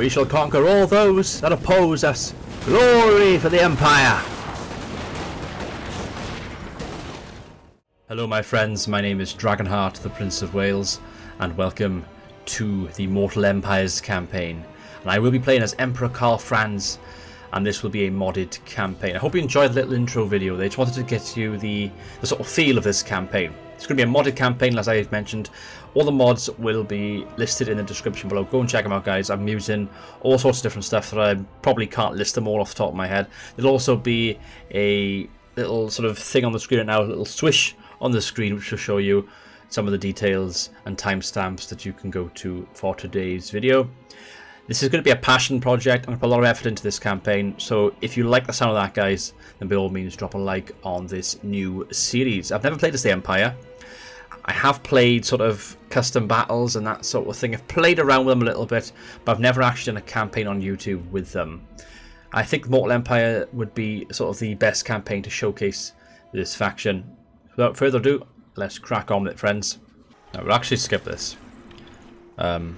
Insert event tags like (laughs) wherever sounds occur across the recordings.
We shall conquer all those that oppose us. Glory for the Empire! Hello my friends, my name is Dragonheart, the Prince of Wales, and welcome to the Mortal Empires campaign. And I will be playing as Emperor Karl Franz, and this will be a modded campaign. I hope you enjoyed the little intro video. They just wanted to get you the, the sort of feel of this campaign. It's going to be a modded campaign, as I've mentioned. All the mods will be listed in the description below. Go and check them out, guys. I'm using all sorts of different stuff that I probably can't list them all off the top of my head. There'll also be a little sort of thing on the screen right now, a little swish on the screen, which will show you some of the details and timestamps that you can go to for today's video. This is going to be a passion project. I'm going to put a lot of effort into this campaign. So if you like the sound of that, guys, then by all means drop a like on this new series. I've never played as the Empire. I have played sort of custom battles and that sort of thing. I've played around with them a little bit, but I've never actually done a campaign on YouTube with them. I think Mortal Empire would be sort of the best campaign to showcase this faction. Without further ado, let's crack on with it, friends. Now, we'll actually skip this. Um,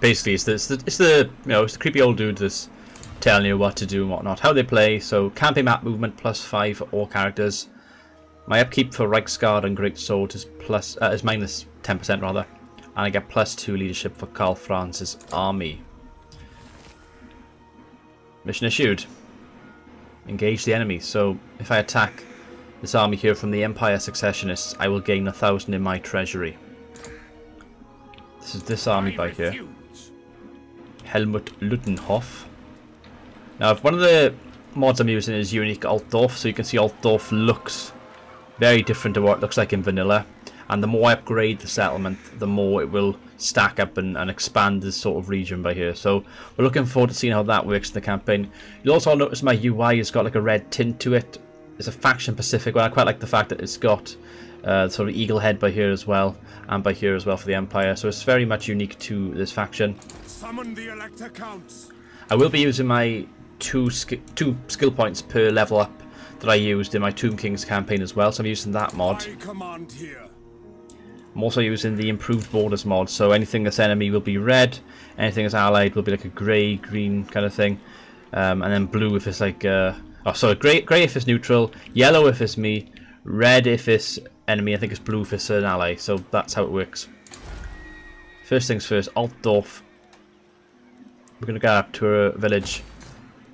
basically it's the, it's the, it's the you know it's the creepy old dude that's telling you what to do and whatnot. How they play, so campaign map movement plus five for all characters. My upkeep for Reiksguard and Great Sword is plus uh, is minus ten percent rather, and I get plus two leadership for Karl Franz's army. Mission issued. Engage the enemy. So if I attack this army here from the Empire Secessionists, I will gain a thousand in my treasury. This is this army by here. Helmut Lutenhof. Now, if one of the mods I'm using is Unique Altdorf, so you can see Altdorf looks very different to what it looks like in vanilla. And the more I upgrade the settlement, the more it will stack up and, and expand this sort of region by here. So we're looking forward to seeing how that works in the campaign. You'll also notice my UI has got like a red tint to it. It's a faction Pacific, one. I quite like the fact that it's got uh, sort of eagle head by here as well, and by here as well for the Empire. So it's very much unique to this faction. Summon the Elector Counts. I will be using my two sk two skill points per level up that I used in my Tomb Kings campaign as well. So I'm using that mod. I'm also using the improved borders mod, so anything that's enemy will be red, anything that's allied will be like a grey, green kind of thing, um, and then blue if it's like, uh, oh sorry, grey, grey if it's neutral, yellow if it's me, red if it's enemy, I think it's blue if it's an ally, so that's how it works. First things first, Altdorf. We're going to go up to a village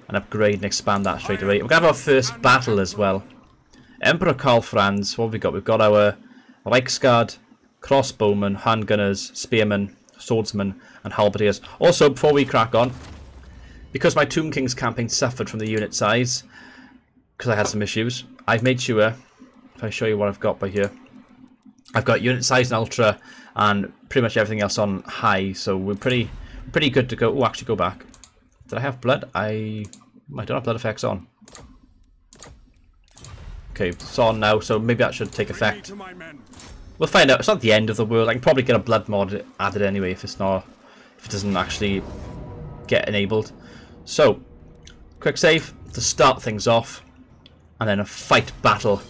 and upgrade and expand that straight away. We're going to have our first battle as well. Emperor Karl Franz, what have we got? We've got our Reiksguard, crossbowmen, handgunners, spearmen, swordsmen, and halberdiers. Also, before we crack on, because my Tomb Kings campaign suffered from the unit size, because I had some issues, I've made sure if I show you what I've got by here. I've got unit size and ultra and pretty much everything else on high, so we're pretty pretty good to go. Oh, actually go back. Did I have blood? I I don't have blood effects on. Okay, it's on now, so maybe that should take effect. We'll find out. It's not the end of the world. I can probably get a blood mod added anyway if it's not if it doesn't actually get enabled. So, quick save to start things off, and then a fight battle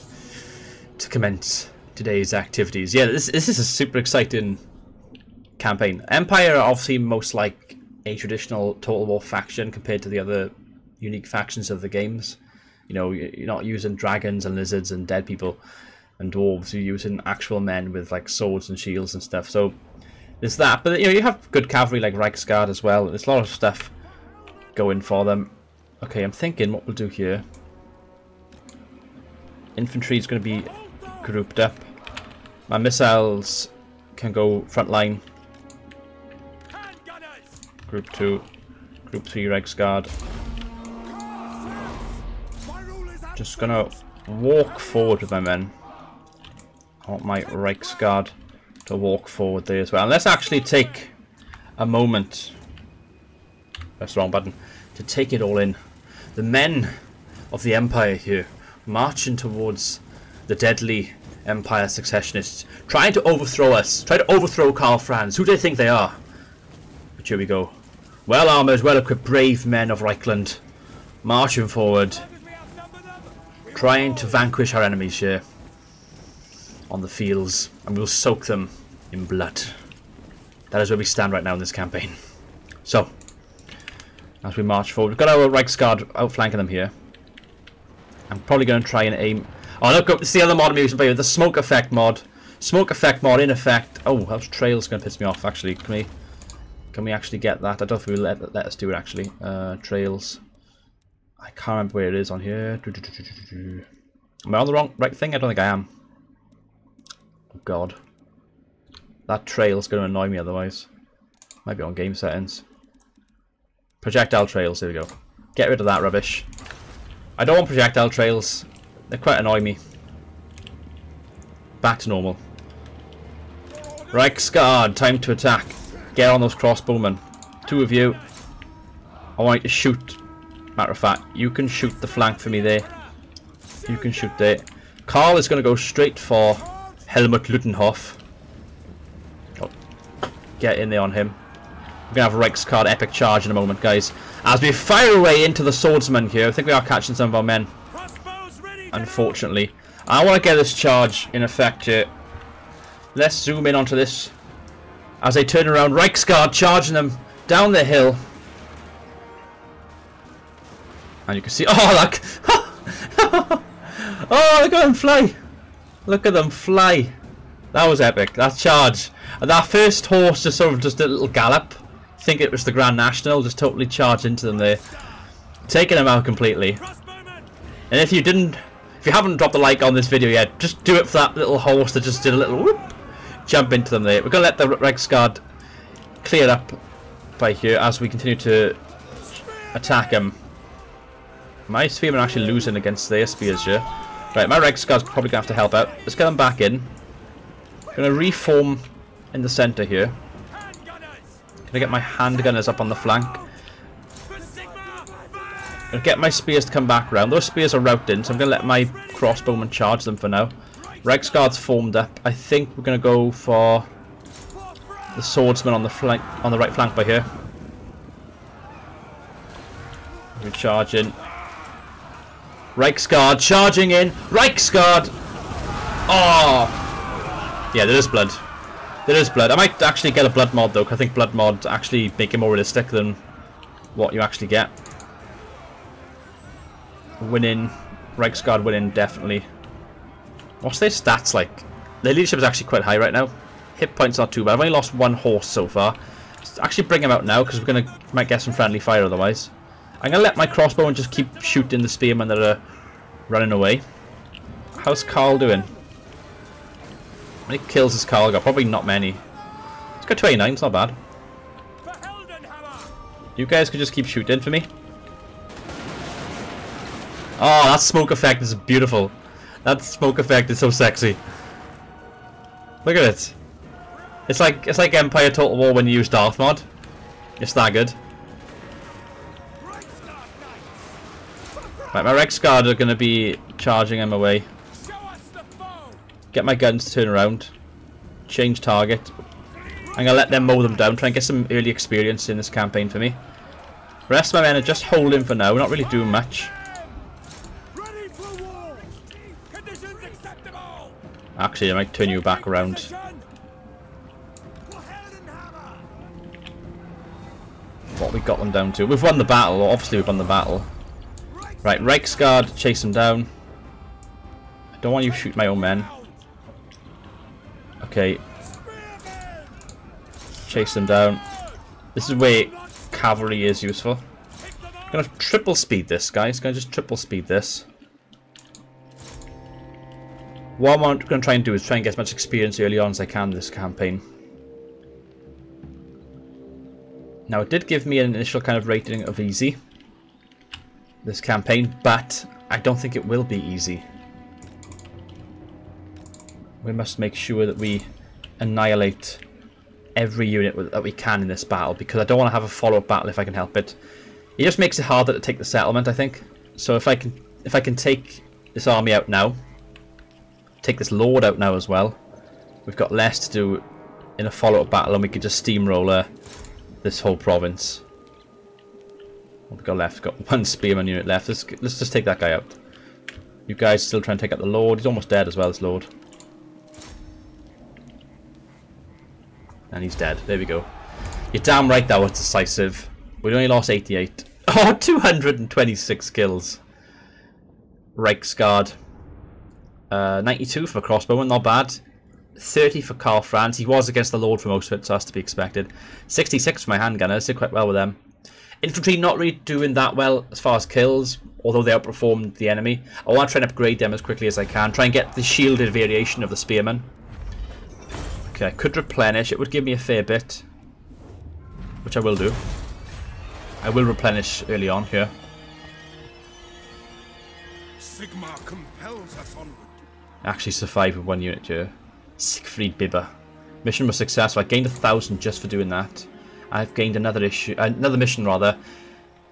to commence today's activities. Yeah, this, this is a super exciting campaign. Empire are obviously most like a traditional Total War faction compared to the other unique factions of the games. You know, you're not using dragons and lizards and dead people and dwarves. You're using actual men with like swords and shields and stuff. So there's that. But you know, you have good cavalry like Reiksguard as well. There's a lot of stuff going for them. Okay, I'm thinking what we'll do here. Infantry is going to be grouped up. My missiles can go front line. Group 2, Group 3 Reiksguard. Just gonna walk forward with my men. I want my Reiksguard to walk forward there as well. And let's actually take a moment. That's the wrong button. To take it all in. The men of the Empire here marching towards the deadly Empire secessionists, trying to overthrow us, trying to overthrow Karl Franz. Who do they think they are? Here we go. Well armoured, well equipped, brave men of Reikland, marching forward, trying to vanquish our enemies here on the fields, and we'll soak them in blood. That is where we stand right now in this campaign. So, as we march forward. We've got our Reiksguard outflanking them here. I'm probably going to try and aim... Oh, look, it's the other mod I'm using, the smoke effect mod. Smoke effect mod, in effect... Oh, that trail's going to piss me off, actually. Can we... Can we actually get that? I don't think we let, let us do it, actually. Uh, trails. I can't remember where it is on here. Am I on the wrong right thing? I don't think I am. Oh, God. That trail's going to annoy me otherwise. Might be on game settings. Projectile trails, here we go. Get rid of that rubbish. I don't want projectile trails. They quite annoy me. Back to normal. Reiksguard, time to attack. Get on those crossbowmen. Two of you. I want you to shoot. Matter of fact, you can shoot the flank for me there. You can shoot there. Karl is going to go straight for Helmut Lutenhoff. Oh, get in there on him. We're going to have a card epic charge in a moment, guys. As we fire away into the swordsman here, I think we are catching some of our men. Unfortunately. I want to get this charge in effect here. Let's zoom in onto this. As they turn around, Reiksguard charging them down the hill. And you can see, oh look! (laughs) oh, look at them fly! Look at them fly! That was epic, that charge. And that first horse just sort of just a little gallop I think it was the Grand National, just totally charged into them there. Taking them out completely. And if you didn't, if you haven't dropped a like on this video yet, just do it for that little horse that just did a little whoop, jump into them there. We're going to let the Reiksguard clear up by here as we continue to attack them. My spearmen are actually losing against their spears here. Right, my Reiksguard's probably going to have to help out. Let's get them back in. Going to reform in the centre here. Gonna get my handgunners up on the flank. Gonna get my spears to come back round. Those spears are routed so I'm gonna let my crossbowmen charge them for now. Reiksguard's formed up. I think we're gonna go for the swordsman on the flank on the right flank by here. We're charging. Reiksguard charging in. Reiksguard! Oh! Yeah, there is blood. There is blood. I might actually get a blood mod though, I think blood mod actually make it more realistic than what you actually get. Winning, Reiksguard winning, definitely. What's their stats like? Their leadership is actually quite high right now. Hit points not too bad. I've only lost one horse so far. Let's actually bring him out now, because we're gonna might get some friendly fire otherwise. I'm gonna let my crossbow and just keep shooting the spearmen that are uh, running away. How's Karl doing? How many kills has Karl got? Probably not many. He's got 29, it's not bad. You guys could just keep shooting for me. Oh, that smoke effect is beautiful. That smoke effect is so sexy. Look at it. It's like it's like Empire Total War when you use Darth mod. It's that good. Right, my Reiksguard are going to be charging him away. Get my guns to turn around. Change target. I'm going to let them mow them down. Try and get some early experience in this campaign for me. rest of my men are just holding for now. We're not really doing much. Actually, I might turn you back around. What we got them down to. We've won the battle. Obviously, we've won the battle. Right, Reiksguard, chase them down. I don't want you to shoot my own men. Okay. Chase them down. This is where cavalry is useful. I'm gonna triple speed this, guys. Gonna just triple speed this. What I'm going to try and do is try and get as much experience early on as I can this campaign. Now, it did give me an initial kind of rating of easy, this campaign, but I don't think it will be easy. We must make sure that we annihilate every unit that we can in this battle because I don't want to have a follow-up battle if I can help it. It just makes it harder to take the settlement, I think. So if I can if I can take this army out now, take this lord out now as well, we've got less to do in a follow-up battle and we can just steamroller uh, this whole province. What we got left? Got (laughs) one spearman unit left. Let's let's just take that guy out. You guys still trying to take out the lord. He's almost dead as well, this lord. And he's dead. There we go. You're damn right that was decisive. We only lost 88. (laughs) Oh, 226 kills. Reiksguard. Uh, 92 for crossbowman, not bad. 30 for Karl Franz. He was against the Lord for most of it, so that's to be expected. 66 for my handgunners. Did quite well with them. Infantry not really doing that well as far as kills, although they outperformed the enemy. I want to try and upgrade them as quickly as I can. Try and get the shielded variation of the spearman. Okay, I could replenish. It would give me a fair bit. Which I will do. I will replenish early on here. Sigmar compels us onward. Actually survived with one unit here. Siegfried Bibber. Mission was successful. I gained a thousand just for doing that. I've gained another issue, uh, another mission rather.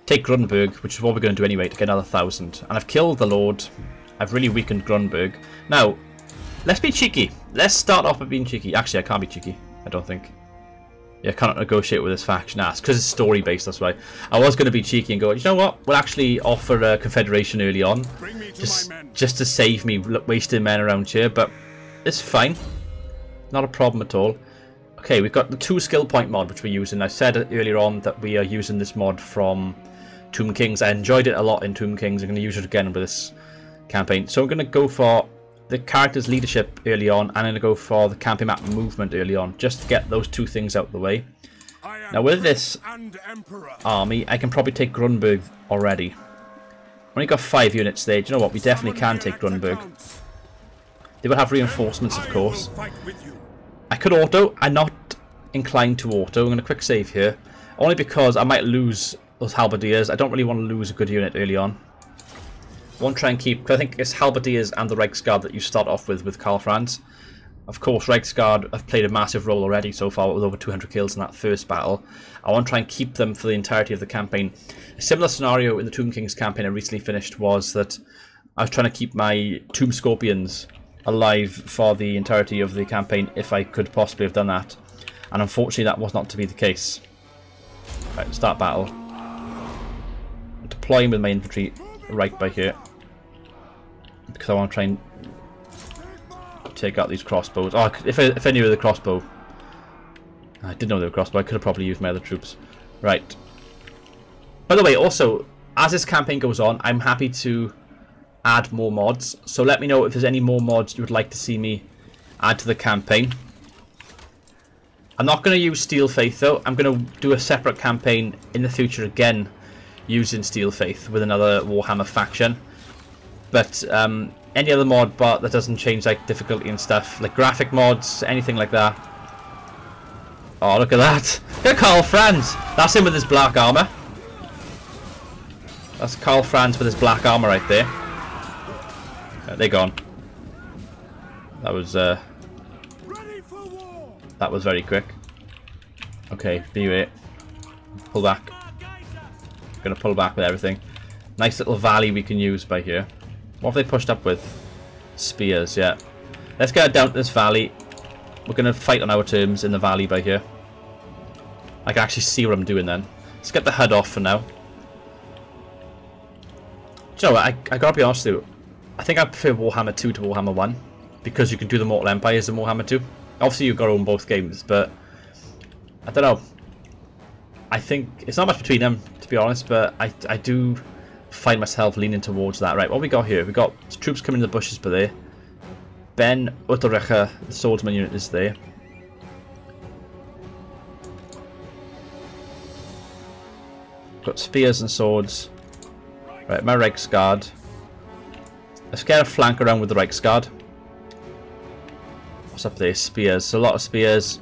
Take Grunberg, which is what we're going to do anyway, to get another thousand. And I've killed the Lord. I've really weakened Grunberg. Now, let's be cheeky. Let's start off with being cheeky. Actually, I can't be cheeky. I don't think. Yeah, I cannot negotiate with this faction. Nah, because it's story based. That's why. I was going to be cheeky and go. You know what? We'll actually offer a confederation early on, just just to save me wasting men around here. But it's fine. Not a problem at all. Okay, we've got the two skill point mod which we're using. I said earlier on that we are using this mod from Tomb Kings. I enjoyed it a lot in Tomb Kings. I'm going to use it again with this campaign. So I'm going to go for the character's leadership early on, and I'm going to go for the campaign map movement early on, just to get those two things out of the way. Now with this army, I can probably take Grunberg already. Only got five units there. Do you know what? We definitely can take Grunberg. They will have reinforcements, of course. I could auto. I'm not inclined to auto. I'm going to quick save here. Only because I might lose those halberdiers. I don't really want to lose a good unit early on. To try and keep... I think it's halberdiers and the Reiksguard that you start off with with Karl Franz. Of course, Reiksguard have played a massive role already so far with over 200 kills in that first battle. I want to try and keep them for the entirety of the campaign. A similar scenario in the Tomb Kings campaign I recently finished was that I was trying to keep my Tomb Scorpions alive for the entirety of the campaign if I could possibly have done that. And unfortunately that was not to be the case. Right, start battle. Deploying with my infantry right by here. Because I want to try and take out these crossbows. Oh, if I, if I knew the crossbow. I didn't know they were crossbow. I could have probably used my other troops. Right. By the way, also, as this campaign goes on, I'm happy to add more mods. So let me know if there's any more mods you would like to see me add to the campaign. I'm not going to use Steel Faith though. I'm going to do a separate campaign in the future again using Steel Faith with another Warhammer faction. But um, any other mod but that doesn't change like difficulty and stuff, like graphic mods, anything like that. Oh, look at that. Look at Karl Franz. That's him with his black armor. That's Karl Franz with his black armor right there. Uh, they're gone. That was uh, that was very quick. Okay, B8. Pull back. Gonna pull back with everything. Nice little valley we can use by here. What have they pushed up with? Spears, yeah. Let's get down to this valley. We're gonna fight on our terms in the valley by here. I can actually see what I'm doing then. Let's get the HUD off for now. Do you know what? I, I gotta be honest with you. I think I prefer Warhammer 2 to Warhammer 1 because you can do the Mortal Empires in Warhammer 2. Obviously you've got to own both games, but I don't know. I think it's not much between them, to be honest, but I, I do find myself leaning towards that. Right, what we got here? we got troops coming in the bushes by there. Ben Utrecher, the swordsman unit, is there. Got spears and swords. Right, my Reiksguard. Let's get a flank around with the Reiksguard. What's up there? Spears. A lot of spears.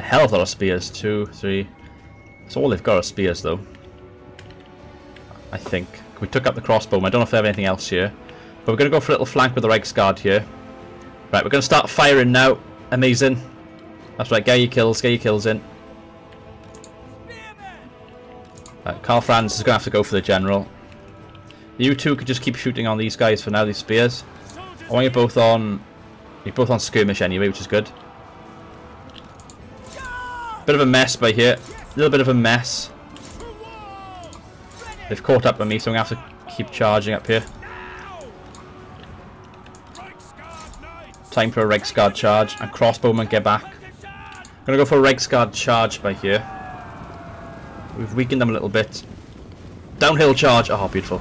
A hell of a lot of spears. Two, three. That's all they've got are spears, though. I think. We took up the crossbow. I don't know if they have anything else here. But we're going to go for a little flank with the guard here. Right, we're going to start firing now. Amazing. That's right, get your kills, get your kills in. Right, Karl Franz is going to have to go for the general. You two could just keep shooting on these guys for now, these spears. I want you both on... You're both on skirmish anyway, which is good. Bit of a mess by here. A little bit of a mess. They've caught up with me, so I'm going to have to keep charging up here. Time for a Reiksguard charge. And crossbowman get back. I'm going to go for a Reiksguard charge by here. We've weakened them a little bit. Downhill charge. Oh, beautiful.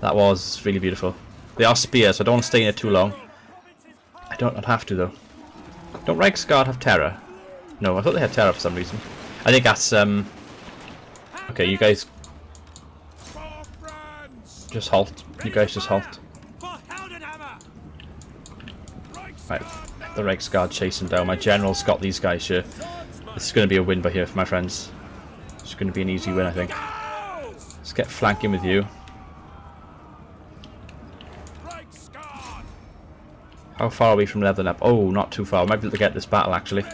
That was really beautiful. They are spears, so I don't want to stay in it too long. I don't I'd have to, though. Don't Reiksguard have terror? No, I thought they had terror for some reason. I think that's, um... Okay, you guys just halt. You guys just halt. Right, the Reiksguard chase him down. My general's got these guys here. This is going to be a win by here for my friends. It's going to be an easy win, I think. Let's get flanking with you. How far are we from leveling up? Oh, not too far. I might be able to get this battle, actually.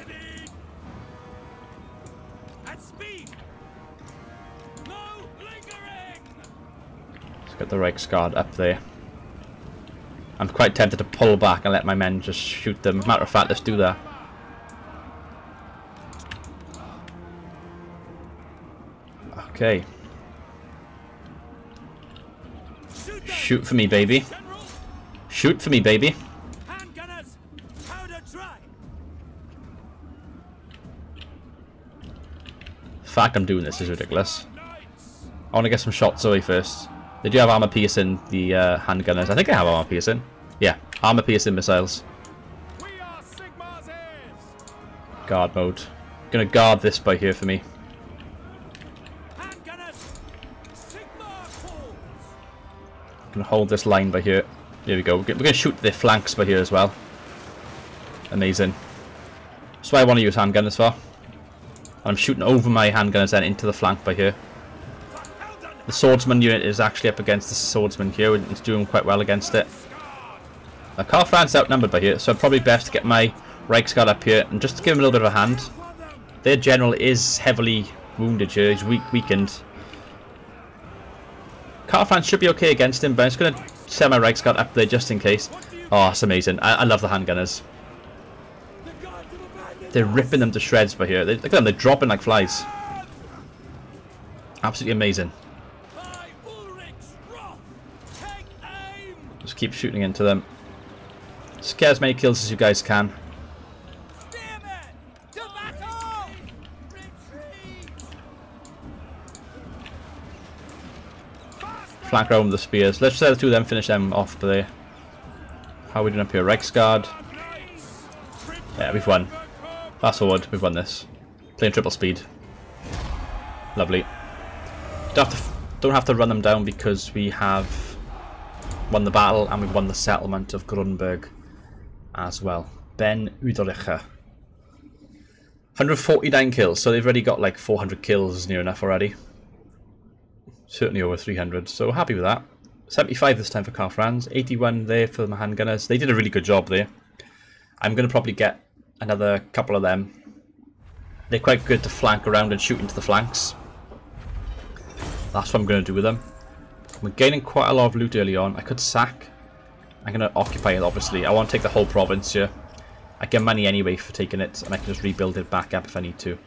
Get the Reiksguard up there. I'm quite tempted to pull back and let my men just shoot them. Matter of fact, let's do that. Okay. Shoot for me, baby. Shoot for me, baby. The fact I'm doing this is ridiculous. I want to get some shots away first. They do have armor piercing, the uh, handgunners. I think they have armor piercing. Yeah, armor piercing missiles. Guard mode. Gonna guard this by here for me. Gonna hold this line by here. There we go. We're gonna shoot the flanks by here as well. Amazing. That's why I want to use handgunners for. I'm shooting over my handgunners then into the flank by here. The swordsman unit is actually up against the swordsman here and it's doing quite well against it. Karl Franz outnumbered by here, so probably best to get my Reiksguard up here and just to give him a little bit of a hand. Their general is heavily wounded here, he's weak weakened. Karl Franz should be okay against him, but I'm just going to send my Reiksguard up there just in case. Oh, that's amazing. I, I love the handgunners. They're ripping them to shreds by here. They, look at them, they're dropping like flies. Absolutely amazing. Just keep shooting into them. Just get as many kills as you guys can. Flank around with the spears. Let's set the two of them, finish them off there. How are we doing up here? Reiksguard. Yeah, we've won. Fast forward, we've won this. Playing triple speed. Lovely. Don't have, to, don't have to run them down because we have won the battle and we've won the settlement of Grunberg as well. Ben Udericher. 149 kills, so they've already got like 400 kills near enough already. Certainly over 300, so happy with that. 75 this time for Karl Franz, 81 there for the handgunners. They did a really good job there. I'm going to probably get another couple of them. They're quite good to flank around and shoot into the flanks. That's what I'm going to do with them. We're gaining quite a lot of loot early on. I could sack. I'm going to occupy it, obviously. I want to take the whole province here. I get money anyway for taking it, and I can just rebuild it back up if I need to.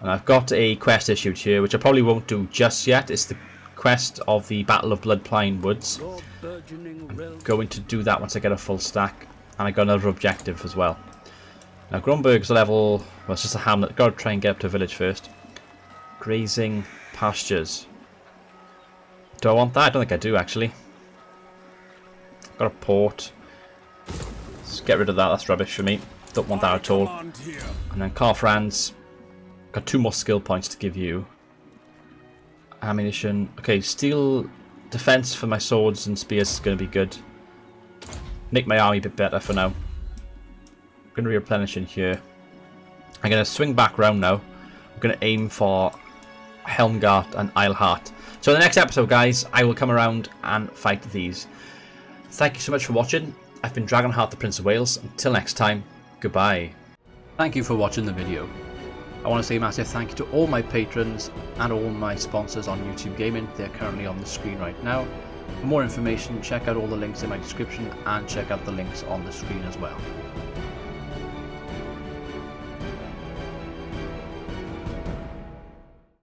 And I've got a quest issued here, which I probably won't do just yet. It's the quest of the Battle of Bloodpine Woods. I'm going to do that once I get a full stack. And I got another objective as well. Now Grunberg's level, well it's just a hamlet, gotta try and get up to a village first. Grazing pastures. Do I want that? I don't think I do actually. Got a port. Let's get rid of that, that's rubbish for me. Don't want that at all. And then Karl Franz. Got two more skill points to give you. Ammunition. Okay, steel defense for my swords and spears is going to be good. Make my army a bit better for now. I'm going to replenish in here. I'm going to swing back round now. I'm going to aim for Helmgart and Eilhart. So in the next episode, guys, I will come around and fight these. Thank you so much for watching. I've been Dragonheart, the Prince of Wales. Until next time, goodbye. Thank you for watching the video. I want to say a massive thank you to all my patrons and all my sponsors on YouTube Gaming. They're currently on the screen right now. For more information, check out all the links in my description and check out the links on the screen as well.